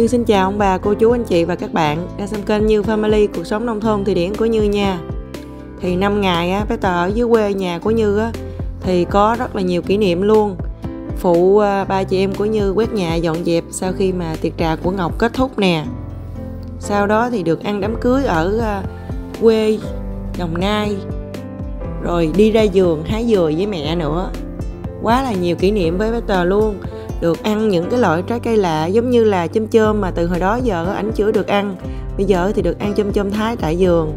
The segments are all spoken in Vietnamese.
Như xin chào ông bà, cô chú, anh chị và các bạn đang xem kênh Như Family Cuộc sống nông thôn thì Điển của Như nha. Thì năm ngày á, Peter ở dưới quê nhà của Như á, thì có rất là nhiều kỷ niệm luôn. Phụ à, ba chị em của Như quét nhà dọn dẹp sau khi mà tiệc trà của Ngọc kết thúc nè. Sau đó thì được ăn đám cưới ở à, quê Đồng Nai. Rồi đi ra giường hái dừa với mẹ nữa. Quá là nhiều kỷ niệm với Peter luôn được ăn những cái loại trái cây lạ, giống như là chôm chôm mà từ hồi đó giờ ảnh chưa được ăn. Bây giờ thì được ăn chôm chôm thái tại giường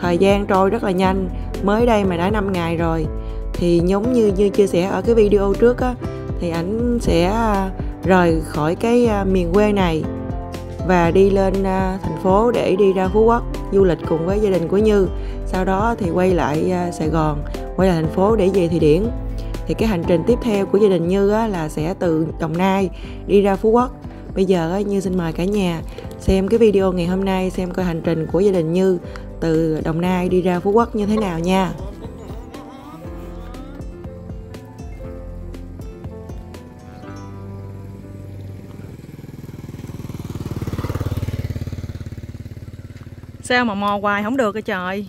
thời gian trôi rất là nhanh, mới đây mà đã 5 ngày rồi. Thì giống như như chia sẻ ở cái video trước á, thì ảnh sẽ à, rời khỏi cái à, miền quê này và đi lên à, thành phố để đi ra Phú Quốc du lịch cùng với gia đình của Như. Sau đó thì quay lại Sài Gòn, quay lại thành phố để về Thị Điển thì cái hành trình tiếp theo của gia đình Như á, là sẽ từ Đồng Nai đi ra Phú Quốc. Bây giờ á, Như xin mời cả nhà xem cái video ngày hôm nay xem coi hành trình của gia đình Như từ Đồng Nai đi ra Phú Quốc như thế nào nha. Sao mà mò hoài không được rồi trời?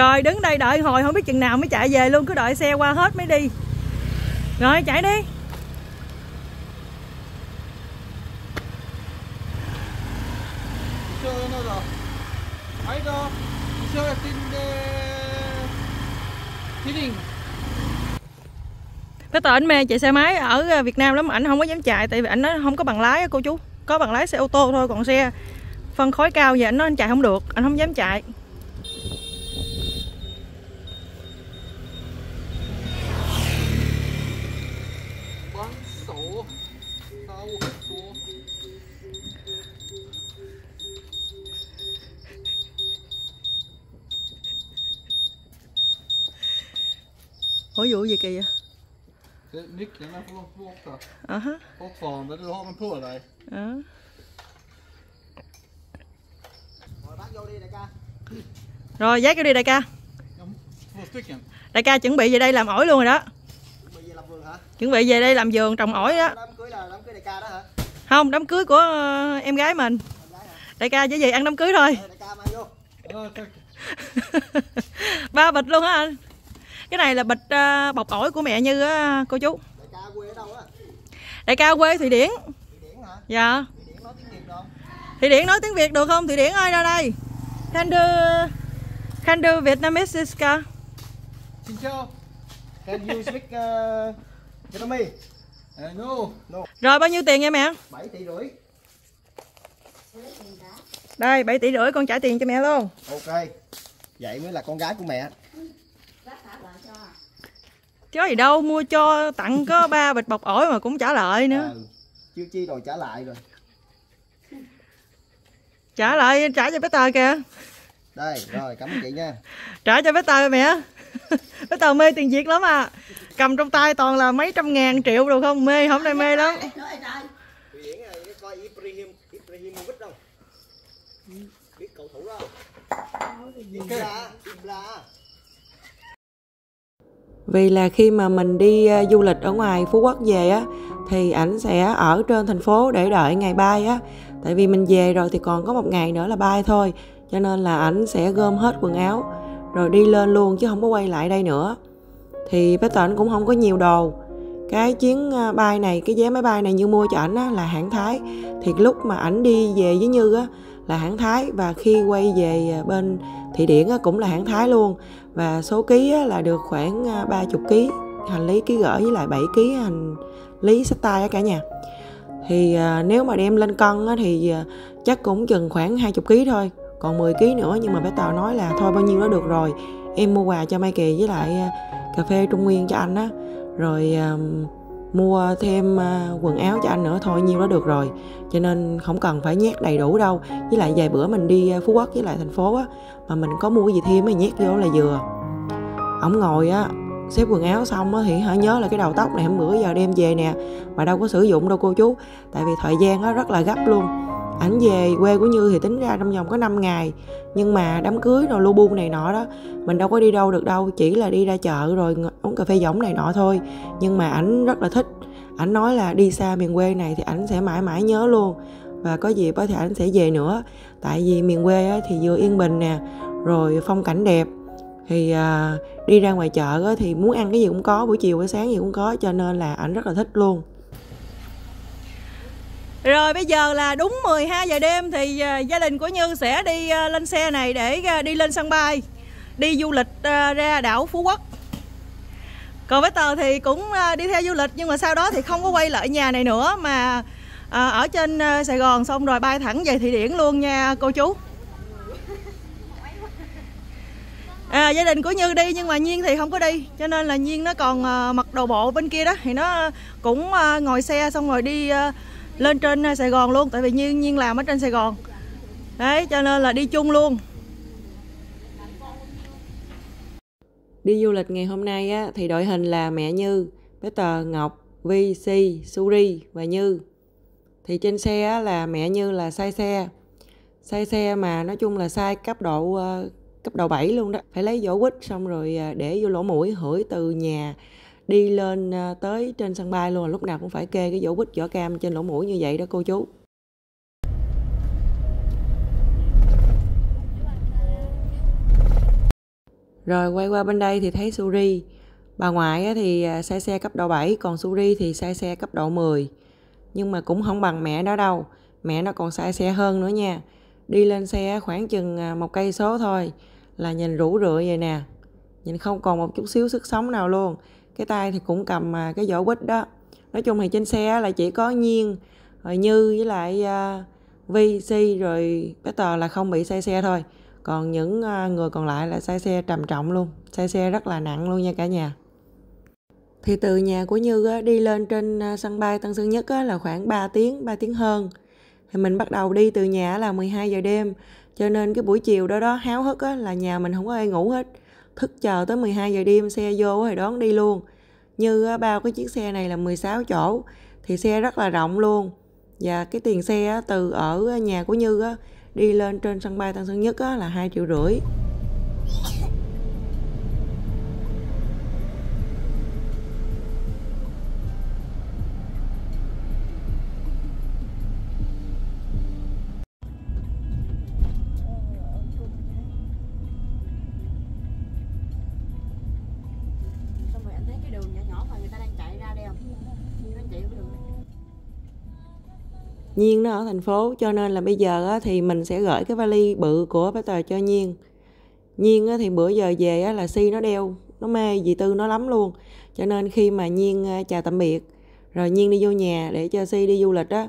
Rồi, đứng đây đợi hồi, không biết chừng nào mới chạy về luôn, cứ đợi xe qua hết mới đi. Rồi, chạy đi. Cái tờ ảnh mê chạy xe máy ở ờ, Việt Nam lắm, ảnh không có dám chạy, tại vì ảnh nó không có bằng lái cô chú có bằng lái xe ô tô thôi, còn xe phân khối cao vậy ảnh nó anh chạy không được, anh không dám chạy Ủa, vụ gì kìa vậy? Nyckeln är borta. Aha. Fortfarande, du har den på dig. Ja. Rồi dắt vô đi đại ca. Đại ca chuẩn bị về đây làm ổi luôn rồi đó. Chuẩn bị về đây làm vườn trồng ổi đó. Không, đám cưới của ờ, em gái mình. Đại ca chỉ về ăn đám cưới thôi. Ba bịch luôn hả anh? Cái này là bịch uh, bọc ổi của mẹ như á cô chú. Đại ca quê ở đâu á? Đại ca quê thụy điển. Thụy điển hả? Dạ. Thụy điển nói tiếng việt được không? Thụy điển ơi ra đây. Can do can do vietnamese xin chào. Can you speak uh, vietnamese? Uh, no. No. Rồi bao nhiêu tiền nha mẹ? 7 tỷ rưỡi. Đây 7 tỷ rưỡi con trả tiền cho mẹ luôn. Ok. Vậy mới là con gái của mẹ chứ gì đâu mua cho tặng có ba bịch bọc ổi mà cũng trả lại nữa. Ừ, chưa chi rồi trả lại rồi. Trả lại trả cho bé tờ kìa. Đây rồi cảm ơn chị nha. Trả cho bé tờ mẹ. Bé tờ mê tiền việt lắm à. Cầm trong tay toàn là mấy trăm ngàn triệu rồi không? Mê hôm nay mê lắm. biết cầu thủ đó vì là khi mà mình đi ờ, du lịch ở ngoài phú quốc về á, thì ảnh sẽ ở trên thành phố để đợi ngày bay á. Tại vì mình về rồi thì còn có một ngày nữa là bay thôi, cho nên là ảnh sẽ gom hết quần áo, rồi đi lên luôn chứ không có quay lại đây nữa. Thì bé ảnh cũng không có nhiều đồ. Cái chuyến ờ, bay này, cái vé máy bay này như mua cho ảnh là hãng thái. Thì lúc mà ảnh đi về với như á là hãng thái và khi quay về ờ, bên thị điển cũng là hãng thái luôn. Và số ký là được khoảng à, 30 ký, hành lý ký gửi với lại 7 ký hành lý sách tay cả nhà. Thì à, nếu mà đem lên cân thì à, chắc cũng chừng khoảng 20 ký thôi. Còn 10 ký nữa nhưng mà bé tàu nói là thôi bao nhiêu đó được rồi, em mua quà cho Mai Kỳ với lại cà phê Trung Nguyên cho anh á. Rồi mua thêm à, quần áo cho anh nữa thôi, nhiêu đó được rồi. Cho nên không cần phải nhét đầy đủ đâu. Với lại vài bữa mình đi à, Phú Quốc với lại thành phố á, mà mình có mua gì thêm thì nhét vô là vừa. Ổng ngồi á, xếp quần áo xong á thì hãy nhớ là cái đầu tóc này hôm bữa giờ đem về nè. Mà đâu có sử dụng đâu cô chú. Tại vì thời gian á rất là gấp luôn ảnh về quê của như thì tính ra trong vòng có 5 ngày. Nhưng mà đám cưới rồi lu bu này nọ đó, mình đâu có đi đâu được đâu, chỉ là đi ra chợ rồi uống cà phê giống này nọ thôi. Nhưng mà ảnh rất là thích. Ảnh nói là đi xa miền quê này thì ảnh sẽ mãi mãi nhớ luôn. Và có dịp thì ảnh sẽ về nữa. Tại vì miền quê thì vừa yên bình nè, rồi phong cảnh đẹp. Thì à, đi ra ngoài chợ thì muốn ăn cái gì cũng có, buổi chiều, buổi sáng gì cũng có, cho nên là ảnh rất là thích luôn rồi bây giờ là đúng 12 giờ đêm thì à, gia đình của Như sẽ đi à, lên xe này để à, đi lên sân bay Đi du lịch ra đảo Phú Quốc. Còn với Tờ thì cũng đi theo du lịch nhưng mà sau đó thì không có quay lại nhà này nữa Mà ở trên Sài Gòn xong rồi bay thẳng về Thị Điển luôn nha cô chú. À, gia đình của Như đi nhưng mà Nhiên thì không có đi cho nên là Nhiên nó còn mặc đồ bộ bên kia đó thì nó cũng ngồi xe xong rồi đi lên trên à, Sài Gòn luôn tại vì Nhiên Nhiên làm ở trên Sài Gòn. Đấy cho nên là đi chung luôn. Đi du lịch ngày hôm nay á, thì đội hình là mẹ Như bé Tờ Ngọc Vi Si Suri và Như. Thì trên xe á, là mẹ Như là sai xe. Sai xe mà nói chung là sai cấp độ uh, cấp độ 7 luôn đó. Phải lấy vỏ quýt xong rồi à, để vô lỗ mũi hửi từ nhà đi lên à, tới trên sân bay luôn, lúc nào cũng phải kê cái vỏ quýt, vỏ cam trên lỗ mũi như vậy đó, cô chú. Rồi quay qua bên đây thì thấy Suri. Bà ngoại thì à, xe xe cấp độ 7 còn Suri thì xe xe cấp độ 10 nhưng mà cũng không bằng mẹ đó đâu, mẹ nó còn sai xe hơn nữa nha. Đi lên xe khoảng chừng à, một cây số thôi, là nhìn rủ rượi vậy nè. Nhìn không còn một chút xíu sức sống nào luôn cái tay thì cũng cầm à, cái vỏ quýt đó nói chung thì trên xe là chỉ có nhiên rồi như với lại uh, vi si rồi bé tờ là không bị say xe thôi còn những uh, người còn lại là say xe trầm trọng luôn say xe rất là nặng luôn nha cả nhà thì từ nhà của Như á, đi lên trên à, sân bay Tân Sơn Nhất á, là khoảng 3 tiếng, 3 tiếng hơn. Thì mình bắt đầu đi từ nhà là 12 giờ đêm. Cho nên cái buổi chiều đó đó háo hức á, là nhà mình không có ai ngủ hết thức chờ tới 12 giờ đêm, xe vô rồi đón đi luôn. Như bao cái chiếc xe này là 16 chỗ, thì xe rất là rộng luôn. Và cái tiền xe từ ở nhà của Như đi lên trên sân bay Tân Sơn Nhất là hai triệu rưỡi. Nhiên nó ở thành phố cho nên là bây giờ á, thì mình sẽ gửi cái vali bự của bé tờ cho Nhiên. Nhiên á, thì bữa giờ về á, là Si nó đeo nó mê dì Tư nó lắm luôn. Cho nên khi mà Nhiên à, chào tạm biệt rồi Nhiên đi vô nhà để cho Si đi du lịch á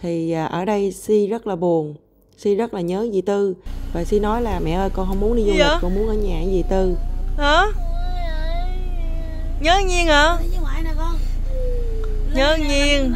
thì à, ở đây Si rất là buồn Si rất là nhớ dì Tư. Và Si nói là mẹ ơi con không muốn đi du lịch con muốn ở nhà với dì Tư? Hả? Nhớ Nhiên hả? Nhớ Nhiên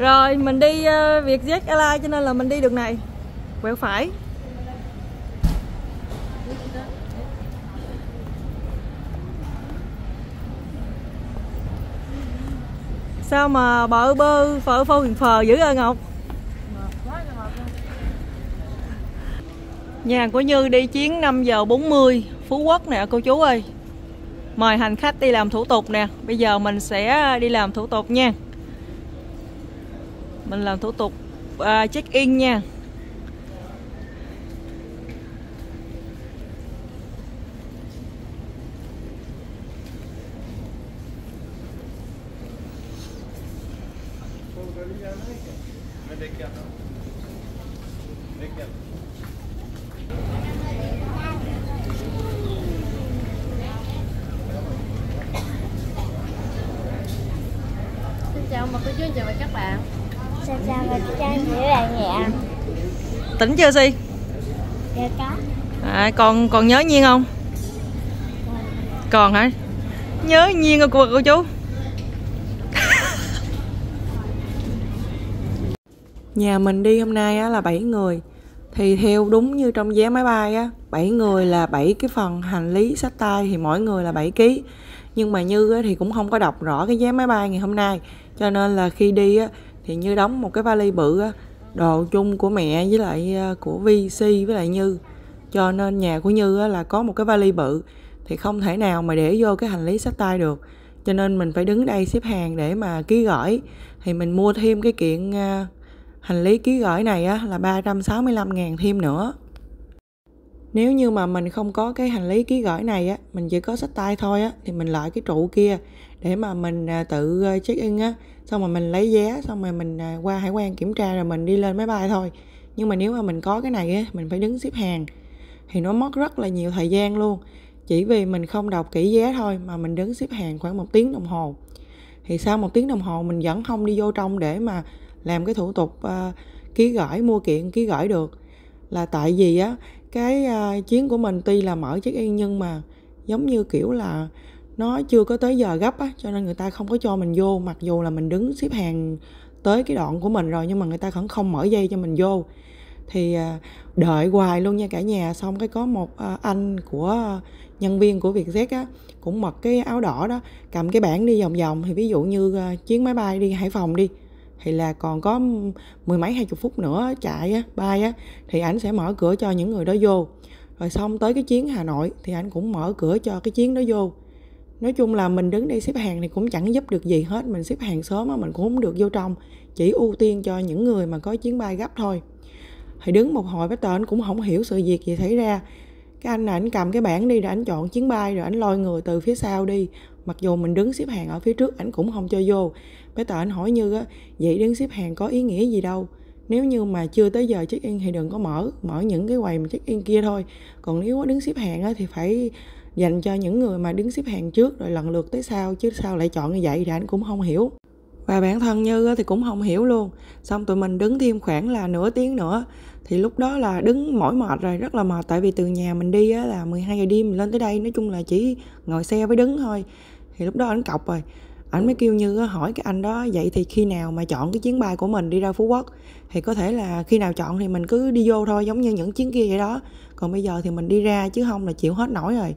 rồi mình đi uh, Vietjet Airlines cho nên là mình đi đường này. Quẹo phải. Sao mà bợ bơ phở phô hiền phờ dữ ơi ngọc? Nhà của như đi chuyến 5 giờ 40 phú quốc nè cô chú ơi. Mời hành khách đi làm thủ tục nè. Bây giờ mình sẽ đi làm thủ tục nha mình làm thủ tục uh, check in nha. Chào mừng cô chú chào các bạn chào chào và chào chị bạn nhẹ tỉnh chưa si dạ có. À, còn còn nhớ nhiên không? Còn hả? Nhớ nhiên rồi cô cô chú. Nhà mình đi hôm nay á, là 7 người. Thì theo đúng như trong vé máy bay á 7 người là 7 cái phần hành lý sách tay thì mỗi người là 7 kg Nhưng mà Như á, thì cũng không có đọc rõ cái vé máy bay ngày hôm nay. Cho nên là khi đi á, thì Như đóng một cái vali bự á Đồ chung của mẹ với lại à, của Vi, Si với lại Như. Cho nên nhà của Như á, là có một cái vali bự Thì không thể nào mà để vô cái hành lý sách tay được. Cho nên mình phải đứng đây xếp hàng để mà ký gửi. Thì mình mua thêm cái kiện à, hành lý ký gửi này á, là 365 ngàn thêm nữa. Nếu như mà mình không có cái hành lý ký gửi này á mình chỉ có sách tay thôi á thì mình lại cái trụ kia để mà mình à, tự ờ, check in á xong rồi mình lấy vé xong rồi mình à, qua hải quan kiểm tra rồi mình đi lên máy bay thôi. Nhưng mà nếu mà mình có cái này á mình phải đứng xếp hàng. Thì nó mất rất là nhiều thời gian luôn. Chỉ vì mình không đọc kỹ vé thôi mà mình đứng xếp hàng khoảng một tiếng đồng hồ. Thì sau một tiếng đồng hồ mình vẫn không đi vô trong để mà làm cái thủ tục uh, ký gửi mua kiện ký gửi được. Là tại vì á cái uh, chuyến của mình tuy là mở check in nhưng mà giống như kiểu là nó chưa có tới giờ gấp á, cho nên người ta không có cho mình vô. Mặc dù là mình đứng xếp hàng tới cái đoạn của mình rồi, nhưng mà người ta vẫn không mở dây cho mình vô. Thì à, đợi hoài luôn nha cả nhà. Xong cái có một à, anh của nhân viên của Vietjet á, cũng mặc cái áo đỏ đó, cầm cái bảng đi vòng vòng. Thì ví dụ như à, chuyến máy bay đi Hải Phòng đi, thì là còn có mười mấy, hai chục phút nữa chạy á, bay á, thì ảnh sẽ mở cửa cho những người đó vô. Rồi xong tới cái chuyến Hà Nội thì ảnh cũng mở cửa cho cái chuyến đó vô nói chung là mình đứng đây xếp hàng thì cũng chẳng giúp được gì hết. Mình xếp hàng sớm mà mình cũng không được vô trong. Chỉ ưu tiên cho những người mà có chuyến bay gấp thôi. Thì đứng một hồi bác anh cũng không hiểu sự việc gì xảy ra. Cái anh này anh cầm cái bảng đi rồi anh chọn chuyến bay rồi anh lôi người từ phía sau đi. Mặc dù mình đứng xếp hàng ở phía trước anh cũng không cho vô. Với tờ anh hỏi như á vậy đứng xếp hàng có ý nghĩa gì đâu? Nếu như mà chưa tới giờ check in thì đừng có mở. Mở những cái quầy mà check in kia thôi. Còn nếu có đứng xếp hàng á, thì phải dành cho những người mà đứng xếp hàng trước rồi lần lượt tới sau, chứ sao lại chọn như vậy thì anh cũng không hiểu. Và bản thân như thì cũng không hiểu luôn. Xong tụi mình đứng thêm khoảng là nửa tiếng nữa, thì lúc đó là đứng mỏi mệt rồi, rất là mệt. Tại vì từ nhà mình đi là 12 giờ đêm mình lên tới đây, nói chung là chỉ ngồi xe với đứng thôi. Thì lúc đó anh cọc rồi ảnh mới kêu như ờ, hỏi cái anh đó vậy thì khi nào mà chọn cái chuyến bay của mình đi ra phú quốc? Thì có thể là khi nào chọn thì mình cứ đi vô thôi giống như những chuyến kia vậy đó. Còn bây giờ thì mình đi ra chứ không là chịu hết nổi rồi.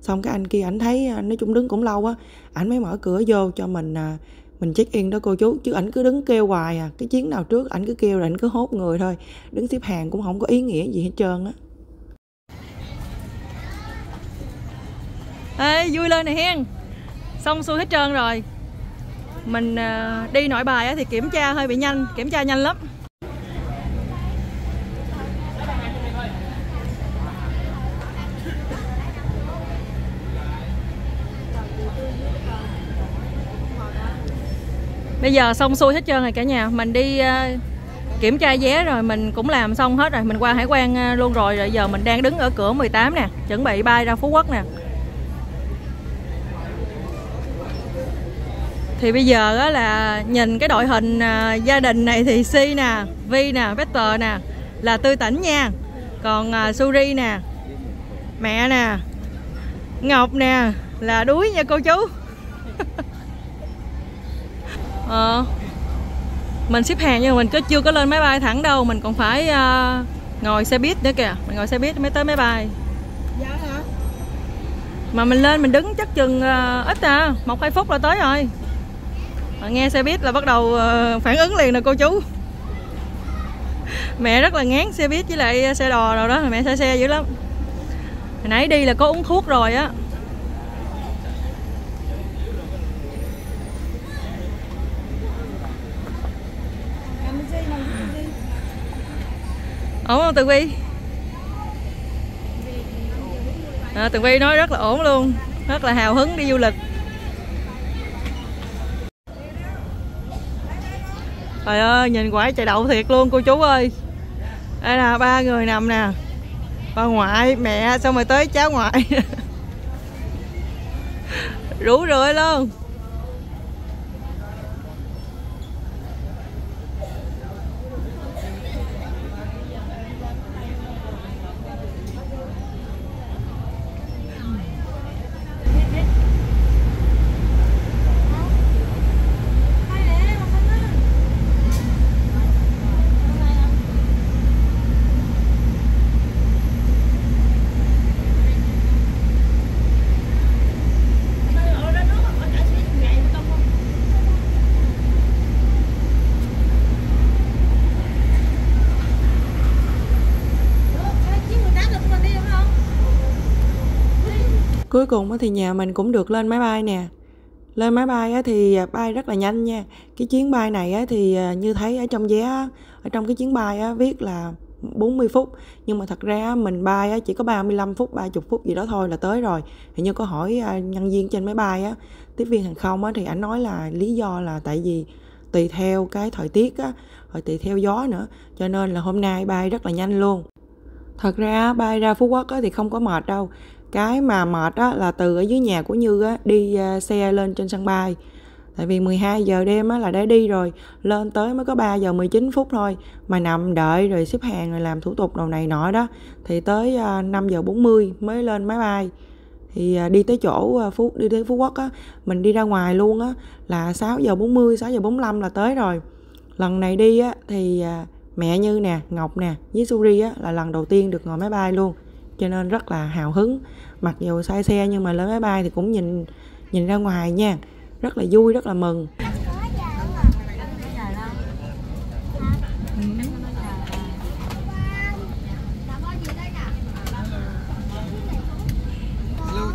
Xong cái anh kia ảnh thấy ờ, nói chung đứng cũng lâu á ảnh mới mở cửa vô cho mình à, mình check in đó cô chú. Chứ ảnh cứ đứng kêu hoài à cái chuyến nào trước ảnh cứ kêu rồi ảnh cứ hốt người thôi. Đứng xếp hàng cũng không có ý nghĩa gì hết trơn á. Ê, vui lên nè hen xong xuôi hết trơn rồi mình ờ, đi nội bài thì kiểm tra hơi bị nhanh, kiểm tra nhanh lắm. Bây giờ xong xuôi hết trơn rồi cả nhà. Mình đi ờ, kiểm tra vé rồi mình cũng làm xong hết rồi. Mình qua hải quan ờ, luôn rồi. Rồi giờ mình đang đứng ở cửa 18 nè, chuẩn bị bay ra phú quốc nè. Thì bây giờ á là nhìn cái đội hình à, gia đình này thì Si nè Vi nè Peter nè là tươi tỉnh nha. Còn à, Suri nè mẹ nè Ngọc nè là đuối nha cô chú. Ờ. Mình xếp hàng nhưng mà mình có chưa có lên máy bay thẳng đâu mình còn phải uh, ngồi xe buýt nữa kìa. Mình ngồi xe buýt mới tới máy bay. Dạ hả? Mà mình lên mình đứng chắc chừng uh, ít à một hai phút là tới rồi mà nghe xe buýt là bắt đầu ờ, phản ứng liền nè cô chú. Mẹ rất là ngán xe buýt với lại xe đò rồi đó mẹ xe xe dữ lắm. Hồi nãy đi là có uống thuốc rồi á. Ổn không tường vi à, tường vi nói rất là ổn luôn rất là hào hứng đi du lịch. Trời ơi, nhìn quả chạy đậu thiệt luôn, cô chú ơi. Đây là ba người nằm nè. Bà ngoại, mẹ, xong rồi tới cháu ngoại. Rủ rượi luôn. Cuối cùng thì nhà mình cũng được lên máy bay nè. Lên máy bay thì à, bay rất là nhanh nha. Cái chuyến bay này thì à, như thấy ở trong vé ở trong cái chuyến bay viết là 40 phút. Nhưng mà thật ra mình bay chỉ có 35 phút 30 phút gì đó thôi là tới rồi. Thì như có hỏi à, nhân viên trên máy bay á, tiếp viên hàng không á thì ảnh nói là lý do là tại vì tùy theo cái thời tiết á, rồi tùy theo gió nữa. Cho nên là hôm nay bay rất là nhanh luôn. Thật ra bay ra phú quốc thì không có mệt đâu cái mà mệt á, là từ ở dưới nhà của Như á, đi à, xe lên trên sân bay. Tại vì 12 giờ đêm á, là đã đi rồi lên tới mới có 3 giờ 19 phút thôi. Mà nằm đợi rồi xếp hàng rồi làm thủ tục đầu này nọ đó thì tới à, 5 giờ 40 mới lên máy bay. Thì à, đi tới chỗ phú đi tới phú quốc á mình đi ra ngoài luôn á là 6 giờ 40 6 giờ 45 là tới rồi. Lần này đi á thì mẹ như nè ngọc nè với suri á là lần đầu tiên được ngồi máy bay luôn cho nên rất là hào hứng. Mặc dù sai xe nhưng mà lên máy bay thì cũng nhìn nhìn ra ngoài nha. Rất là vui rất là mừng.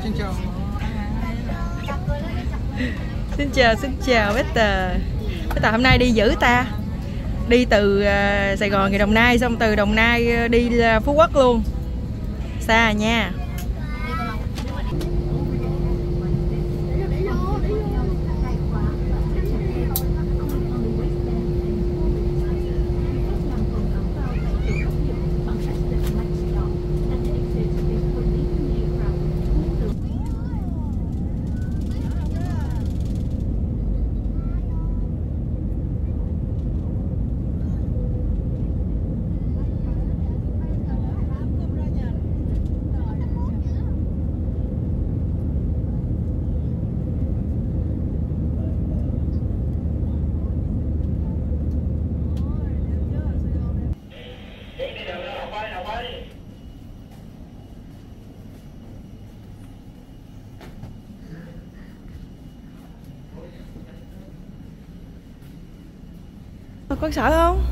Xin chào. Xin chào xin chào Peter Peter hôm nay đi giữ ta? Đi từ uh, Sài Gòn về Đồng Nai xong từ Đồng Nai đi Phú Quốc luôn xa nha. Con sợ không?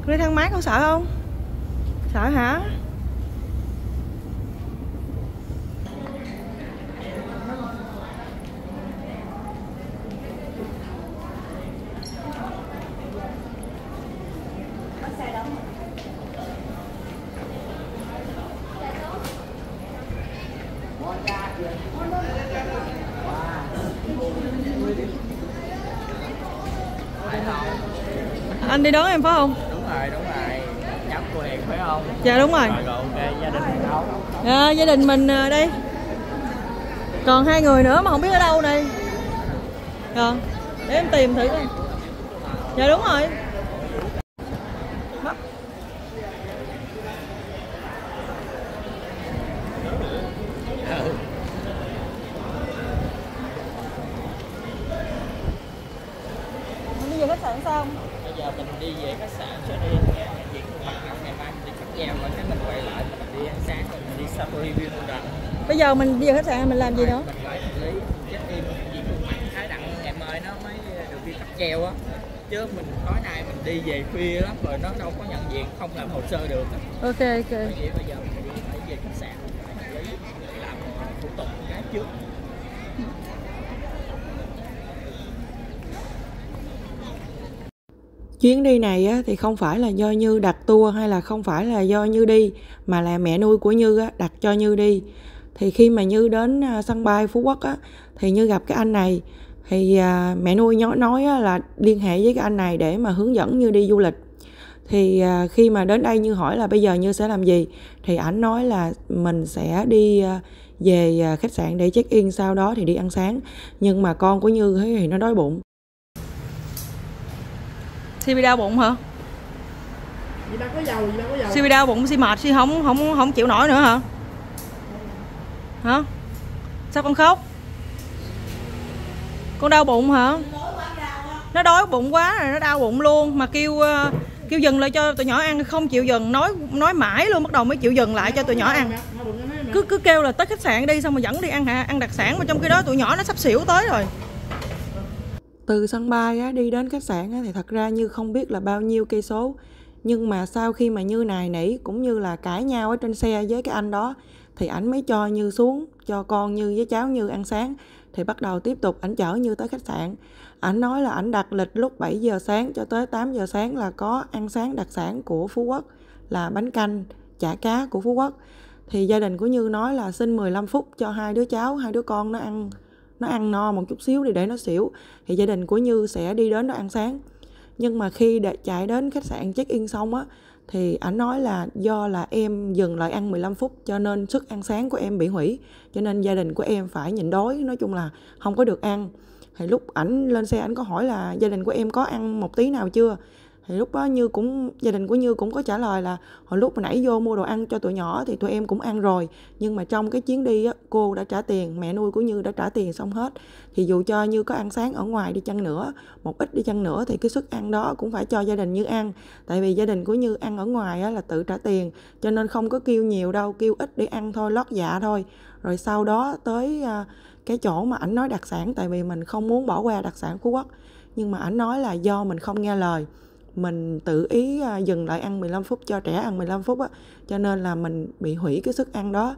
Con đi thang máy con sợ không? Sợ hả anh đi đón em phải không? Đúng rồi đúng rồi. Cháu của hiền phải không? Dạ đúng rồi. Rồi rồi ok gia đình mình đâu? À, gia đình mình à, đây. Còn hai người nữa mà không biết ở đâu này rồi để em tìm thử coi. Dạ đúng rồi Đó. Mình đi về khách sạn sao không? sạn cho đi nghe chuyện của mặt ngày mai mình đi cắt dao rồi cái mình quay lại mình đi ăn sáng rồi mình đi safari view luôn rồi bây giờ mình đi giờ khách sạn mình làm gì nữa mình ngày nó mới được đi treo á chứ mình tối nay mình đi về khuya lắm rồi nó đâu có nhận diện không làm hồ sơ được á. ok ok bởi vậy bây giờ mình phải về khách sạn lấy làm thủ tục cái trước chuyến đi này á, thì không phải là do như đặt tour hay là không phải là do như đi mà là mẹ nuôi của như á, đặt cho như đi thì khi mà như đến à, sân bay phú quốc á, thì như gặp cái anh này. Thì à, mẹ nuôi nói, nói á, là liên hệ với cái anh này để mà hướng dẫn như đi du lịch. Thì à, khi mà đến đây như hỏi là bây giờ như sẽ làm gì? Thì ảnh nói là mình sẽ đi à, về khách sạn để check in sau đó thì đi ăn sáng. Nhưng mà con của như ấy thì nó đói bụng. Si bị đau bụng hả? Gì ba có dầu, gì ba có dầu. si bị đau bụng si mệt si không không không chịu nổi nữa hả hả? Sao con khóc? Con đau bụng hả? Nó đói bụng quá rồi nó đau bụng luôn. Mà kêu ờ, kêu dừng lại cho tụi nhỏ ăn không chịu dừng. Nói nói mãi luôn bắt đầu mới chịu dừng lại cho tụi nhỏ ăn. Cứ cứ kêu là tới khách sạn đi xong mà dẫn đi ăn hả? Ăn đặc sản mà trong khi đó tụi nhỏ nó sắp xỉu tới rồi. Từ sân bay á, đi đến khách sạn á, thì thật ra như không biết là bao nhiêu cây số. Nhưng mà sau khi mà như này nỉ cũng như là cãi nhau ở trên xe với cái anh đó thì ảnh mới cho như xuống, cho con như với cháu như ăn sáng, thì bắt đầu tiếp tục ảnh chở như tới khách sạn. Ảnh nói là ảnh đặt lịch lúc 7 giờ sáng cho tới 8 giờ sáng là có ăn sáng đặc sản của Phú Quốc, là bánh canh, chả cá của Phú Quốc. Thì gia đình của Như nói là xin 15 phút cho hai đứa cháu, hai đứa con nó ăn nó ăn no một chút xíu thì để nó xỉu, thì gia đình của Như sẽ đi đến đó ăn sáng. Nhưng mà khi để chạy đến khách sạn check in xong á thì ảnh nói là do là em dừng lại ăn 15 phút cho nên sức ăn sáng của em bị hủy, cho nên gia đình của em phải nhịn đói, nói chung là không có được ăn. Thì lúc ảnh lên xe ảnh có hỏi là gia đình của em có ăn một tí nào chưa? Thì lúc đó như cũng, gia đình của như cũng có trả lời là hồi lúc mà nãy vô mua đồ ăn cho tụi nhỏ thì tụi em cũng ăn rồi. Nhưng mà trong cái chuyến đi á, cô đã trả tiền, mẹ nuôi của như đã trả tiền xong hết. Thì dù cho như có ăn sáng ở ngoài đi chăng nữa, một ít đi chăng nữa thì cái suất ăn đó cũng phải cho gia đình như ăn. Tại vì gia đình của như ăn ở ngoài á là tự trả tiền, cho nên không có kêu nhiều đâu, kêu ít để ăn thôi, lót dạ thôi. Rồi sau đó tới à, cái chỗ mà ảnh nói đặc sản, tại vì mình không muốn bỏ qua đặc sản phú quốc. Nhưng mà ảnh nói là do mình không nghe lời mình tự ý à, dừng lại ăn 15 phút cho trẻ ăn 15 phút á, cho nên là mình bị hủy cái suất ăn đó.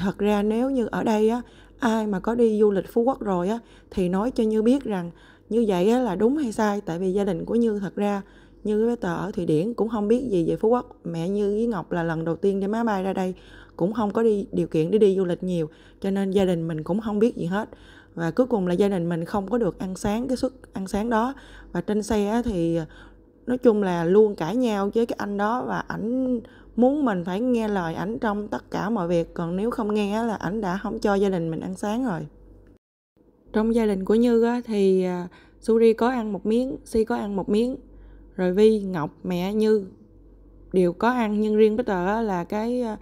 Thật ra nếu như ở đây á, ai mà có đi du lịch phú quốc rồi á, thì nói cho như biết rằng như vậy á là đúng hay sai, tại vì gia đình của như thật ra như với tờ ở thụy điển cũng không biết gì về phú quốc. Mẹ như với ngọc là lần đầu tiên đi máy bay ra đây, cũng không có đi, điều kiện để đi du lịch nhiều, cho nên gia đình mình cũng không biết gì hết. Và cuối cùng là gia đình mình không có được ăn sáng cái suất ăn sáng đó. Và trên xe thì nói chung là luôn cãi nhau với cái anh đó và ảnh muốn mình phải nghe lời ảnh trong tất cả mọi việc. Còn nếu không nghe là ảnh đã không cho gia đình mình ăn sáng rồi. Trong gia đình của như á thì à, suri có ăn một miếng si có ăn một miếng rồi vi ngọc mẹ như đều có ăn. Nhưng riêng Peter á là cái à,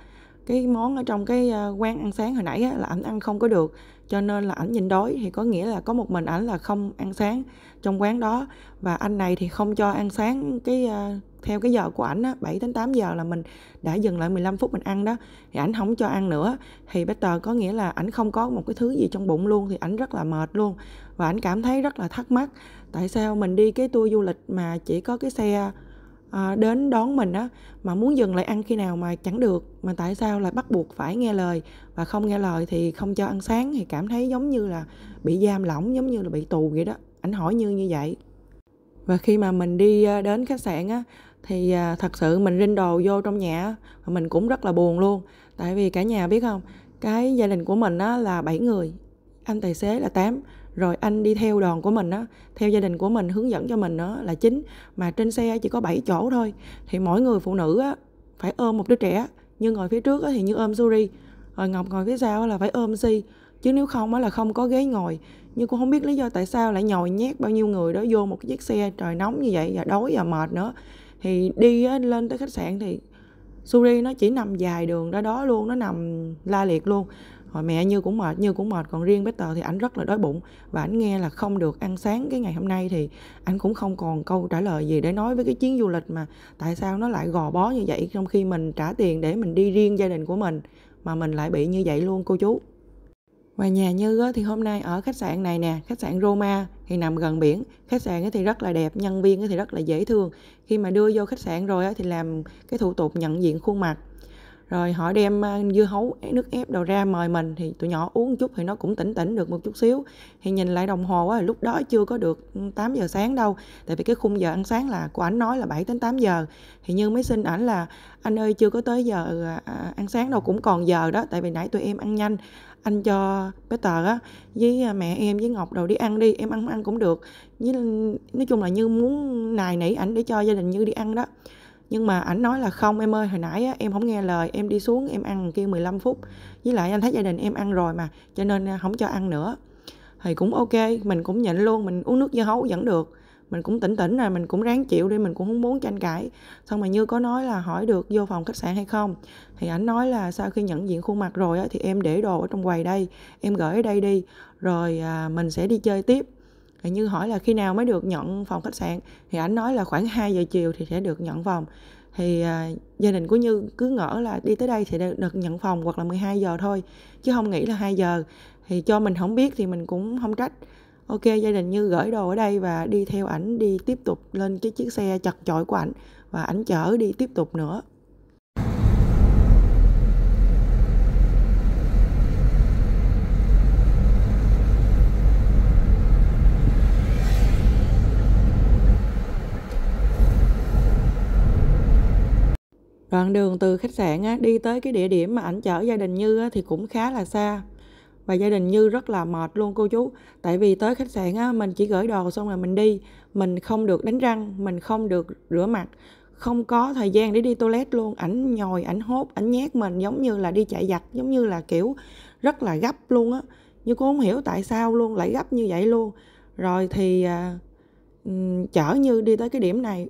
cái món ở trong cái à, quán ăn sáng hồi nãy á, là ảnh ăn không có được cho nên là ảnh nhịn đói thì có nghĩa là có một mình ảnh là không ăn sáng trong quán đó. Và anh này thì không cho ăn sáng cái uh, theo cái giờ của ảnh á 7 đến 8 giờ là mình đã dừng lại 15 phút mình ăn đó. Thì ảnh không cho ăn nữa. Thì better có nghĩa là ảnh không có một cái thứ gì trong bụng luôn thì ảnh rất là mệt luôn. Và ảnh cảm thấy rất là thắc mắc tại sao mình đi cái tour du lịch mà chỉ có cái xe à, đến đón mình á mà muốn dừng lại ăn khi nào mà chẳng được mà tại sao lại bắt buộc phải nghe lời? Và không nghe lời thì không cho ăn sáng thì cảm thấy giống như là bị giam lỏng giống như là bị tù vậy đó. Ảnh hỏi như như vậy. Và khi mà mình đi à, đến khách sạn á thì à, thật sự mình rinh đồ vô trong nhà và mình cũng rất là buồn luôn. Tại vì cả nhà biết không cái gia đình của mình á là 7 người anh tài xế là 8 rồi anh đi theo đoàn của mình á theo gia đình của mình hướng dẫn cho mình đó là chính. Mà trên xe chỉ có 7 chỗ thôi. Thì mỗi người phụ nữ á phải ôm một đứa trẻ. Nhưng ngồi phía trước á thì như ôm Suri. Rồi Ngọc ngồi phía sau là phải ôm Si. Chứ nếu không á là không có ghế ngồi. Nhưng cũng không biết lý do tại sao lại nhồi nhét bao nhiêu người đó vô một cái chiếc xe trời nóng như vậy và đói và mệt nữa. Thì đi á, lên tới khách sạn thì Suri nó chỉ nằm dài đường đó đó luôn nó nằm la liệt luôn hồi mẹ như cũng mệt như cũng mệt còn riêng Peter thì ảnh rất là đói bụng và ảnh nghe là không được ăn sáng cái ngày hôm nay thì ảnh cũng không còn câu trả lời gì để nói với cái chuyến du lịch mà tại sao nó lại gò bó như vậy trong khi mình trả tiền để mình đi riêng gia đình của mình mà mình lại bị như vậy luôn cô chú và nhà Như thì hôm nay ở khách sạn này nè, khách sạn Roma thì nằm gần biển. Khách sạn thì rất là đẹp, nhân viên thì rất là dễ thương. Khi mà đưa vô khách sạn rồi thì làm cái thủ tục nhận diện khuôn mặt rồi họ đem dưa hấu nước ép đồ ra mời mình thì tụi nhỏ uống chút thì nó cũng tỉnh tỉnh được một chút xíu. Thì nhìn lại đồng hồ á, lúc đó chưa có được ừ, 8 giờ sáng đâu. Tại vì cái khung giờ ăn sáng là, của ảnh nói là 7 đến 8 giờ. Thì như mới xin ảnh là, anh ơi, chưa có tới giờ à, à, ăn sáng đâu, cũng còn giờ đó, tại vì nãy tụi em ăn nhanh. Anh cho Peter á, với à, mẹ em với Ngọc đầu đi ăn đi, em ăn ăn cũng được. Với, nói chung là như muốn nài nỉ ảnh để cho gia đình như đi ăn đó nhưng mà ảnh nói là không em ơi hồi nãy á, em không nghe lời em đi xuống em ăn kia 15 phút. Với lại anh thấy gia đình em ăn rồi mà cho nên à, không cho ăn nữa. Thì cũng ok mình cũng nhịn luôn mình uống nước dưa hấu vẫn được. Mình cũng tỉnh tỉnh rồi mình cũng ráng chịu đi mình cũng không muốn tranh cãi. Xong mà như có nói là hỏi được vô phòng khách sạn hay không? Thì ảnh nói là sau khi nhận diện khuôn mặt rồi á, thì em để đồ ở trong quầy đây em gửi ở đây đi. Rồi à, mình sẽ đi chơi tiếp như hỏi là khi nào mới được nhận phòng khách sạn. Thì ảnh nói là khoảng 2 giờ chiều thì sẽ được nhận phòng. Thì à, gia đình của Như cứ ngỡ là đi tới đây thì được nhận phòng hoặc là 12 giờ thôi chứ không nghĩ là 2 giờ. Thì cho mình không biết thì mình cũng không trách. Ok gia đình Như gửi đồ ở đây và đi theo ảnh đi tiếp tục lên cái chiếc xe chật chội của ảnh và ảnh chở đi tiếp tục nữa. Đoạn đường từ khách sạn á, đi tới cái địa điểm mà ảnh chở gia đình Như á, thì cũng khá là xa. Và gia đình Như rất là mệt luôn cô chú. Tại vì tới khách sạn á, mình chỉ gửi đồ xong rồi mình đi. Mình không được đánh răng, mình không được rửa mặt. Không có thời gian để đi toilet luôn. Ảnh nhồi, ảnh hốt, ảnh nhét mình giống như là đi chạy giặt. Giống như là kiểu rất là gấp luôn á. Như cô không hiểu tại sao luôn, lại gấp như vậy luôn. Rồi thì à, chở Như đi tới cái điểm này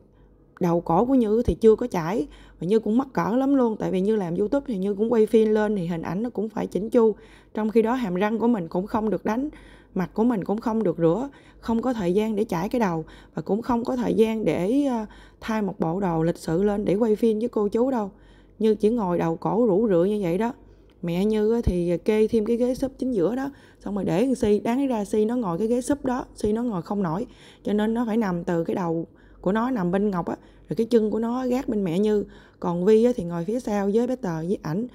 đầu cổ của Như thì chưa có chảy và Như cũng mắc cỡ lắm luôn, tại vì Như làm YouTube thì Như cũng quay phim lên thì hình ảnh nó cũng phải chỉnh chu. Trong khi đó hàm răng của mình cũng không được đánh, mặt của mình cũng không được rửa, không có thời gian để chải cái đầu và cũng không có thời gian để ờ, thay một bộ đồ lịch sự lên để quay phim với cô chú đâu. Như chỉ ngồi đầu cổ rủ rượi như vậy đó. Mẹ như thì kê thêm cái ghế súp chính giữa đó, xong rồi để si đáng ra si nó ngồi cái ghế súp đó si nó ngồi không nổi, cho nên nó phải nằm từ cái đầu của nó nằm bên ngọc á rồi cái chân của nó gác bên mẹ như. Còn vi á, thì ngồi phía sau với bé tờ với ảnh.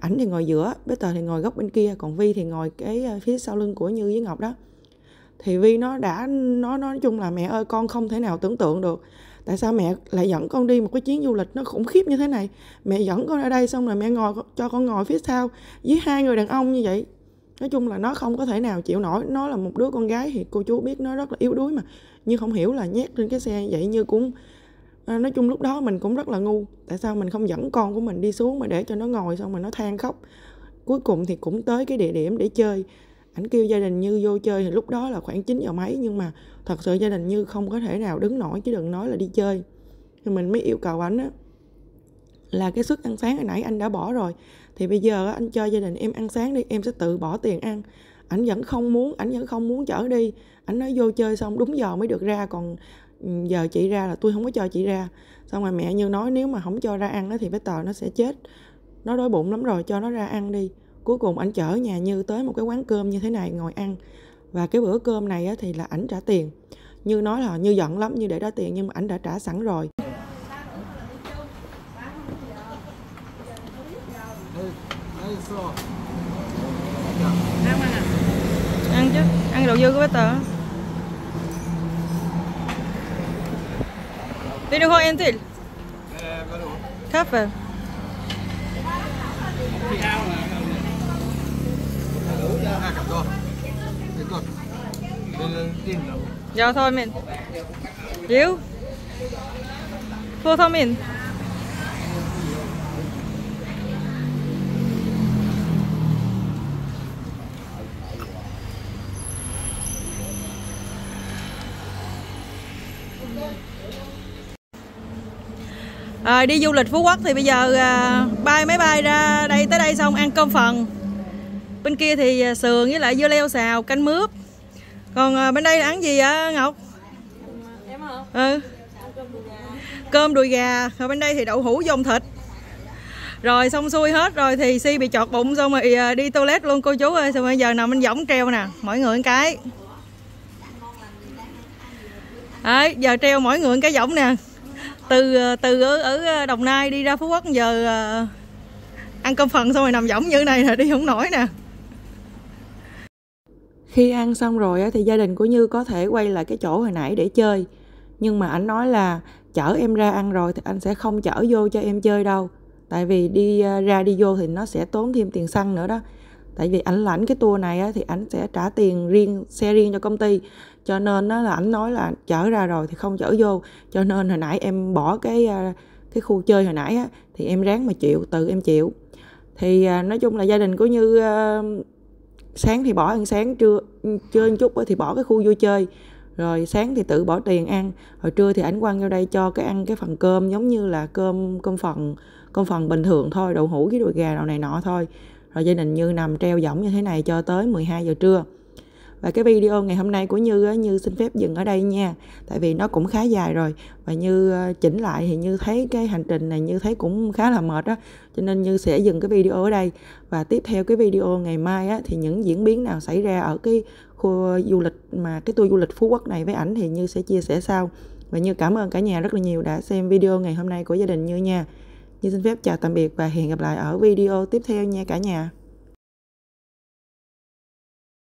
Ảnh thì ngồi giữa bé tờ thì ngồi góc bên kia còn vi thì ngồi cái ờ, phía sau lưng của như với ngọc đó. Thì vi nó đã nó nói chung là mẹ ơi con không thể nào tưởng tượng được. Tại sao mẹ lại dẫn con đi một cái chuyến du lịch nó khủng khiếp như thế này? Mẹ dẫn con ra đây xong rồi mẹ ngồi cho con ngồi phía sau với hai người đàn ông như vậy nói chung là nó không có thể nào chịu nổi. Nó là một đứa con gái thì cô chú biết nó rất là yếu đuối mà. Nhưng không hiểu là nhét trên cái xe vậy như cũng à, nói chung lúc đó mình cũng rất là ngu. Tại sao mình không dẫn con của mình đi xuống mà để cho nó ngồi xong mà nó than khóc. Cuối cùng thì cũng tới cái địa điểm để chơi. Ảnh kêu gia đình như vô chơi thì lúc đó là khoảng 9 giờ mấy. Nhưng mà thật sự gia đình như không có thể nào đứng nổi chứ đừng nói là đi chơi. Thì mình mới yêu cầu ảnh á là cái suất ăn sáng hồi nãy anh đã bỏ rồi thì bây giờ anh cho gia đình em ăn sáng đi, em sẽ tự bỏ tiền ăn. Ảnh vẫn không muốn, ảnh vẫn không muốn chở đi. Ảnh nói vô chơi xong đúng giờ mới được ra, còn ừ, giờ chị ra là tôi không có cho chị ra. Xong rồi mẹ như nói nếu mà không cho ra ăn thì bé tờ nó sẽ chết. Nó đói bụng lắm rồi, cho nó ra ăn đi. Cuối cùng ảnh chở nhà như tới một cái quán cơm như thế này ngồi ăn. Và cái bữa cơm này thì là ảnh trả tiền. Như nói là như giận lắm, như để đó tiền nhưng mà ảnh đã trả sẵn rồi. Ăn chứ ăn đồ dư của bé tờ Vill du ha en till? Eh, vadå? Kaffe? Här kan du Det Jag tar min. Jo. Min. À, đi du lịch phú quốc thì bây giờ à, bay máy bay ra đây tới đây xong ăn cơm phần. Bên kia thì à, sườn với lại dưa leo xào canh mướp. Còn à, bên đây là ăn gì vậy ngọc? Em hả? Ừ. Cơm đùi gà. Rồi bên đây thì đậu hũ dồn thịt. Rồi xong xuôi hết rồi thì si bị chọt bụng xong rồi à, đi toilet luôn cô chú ơi. Xong bây giờ nằm bên võng treo nè mỗi người một cái đấy giờ treo mỗi người cái võng nè. Từ ờ, từ ở, ở ờ, đồng nai đi ra phú quốc giờ à, ăn cơm phần xong rồi nằm võng như này là đi không nổi nè. Khi ăn xong rồi thì gia đình của như có thể quay lại cái chỗ hồi nãy để chơi. Nhưng mà anh nói là chở em ra ăn rồi thì anh sẽ không chở vô cho em chơi đâu. Tại vì đi ra đi vô thì nó sẽ tốn thêm tiền xăng nữa đó tại vì ảnh lãnh cái tour này á, thì ảnh sẽ trả tiền riêng xe riêng cho công ty. Cho nên nó là ảnh nói là chở ra rồi thì không chở vô. Cho nên hồi nãy em bỏ cái à, cái khu chơi hồi nãy á, thì em ráng mà chịu tự em chịu. Thì à, nói chung là gia đình của như à, sáng thì bỏ ăn sáng trưa ừ, chơi một chút thì bỏ cái khu vui chơi. Rồi sáng thì tự bỏ tiền ăn. Hồi trưa thì ảnh quăng vô đây cho cái ăn cái phần cơm giống như là cơm cơm phần cơm phần bình thường thôi đậu hũ với đùi gà đậu này nọ thôi rồi gia đình như nằm treo giỏng như thế này cho tới 12 giờ trưa. Và cái video ngày hôm nay của Như á, Như xin phép dừng ở đây nha. Tại vì nó cũng khá dài rồi. Và Như ờ, chỉnh lại thì Như thấy cái hành trình này Như thấy cũng khá là mệt á. Cho nên Như sẽ dừng cái video ở đây. Và tiếp theo cái video ngày mai á, thì những diễn biến nào xảy ra ở cái khu du lịch mà cái tour du lịch Phú Quốc này với ảnh thì Như sẽ chia sẻ sau. Và Như cảm ơn cả nhà rất là nhiều đã xem video ngày hôm nay của gia đình Như nha. Như xin phép chào tạm biệt và hẹn gặp lại ở video tiếp theo nha cả nhà.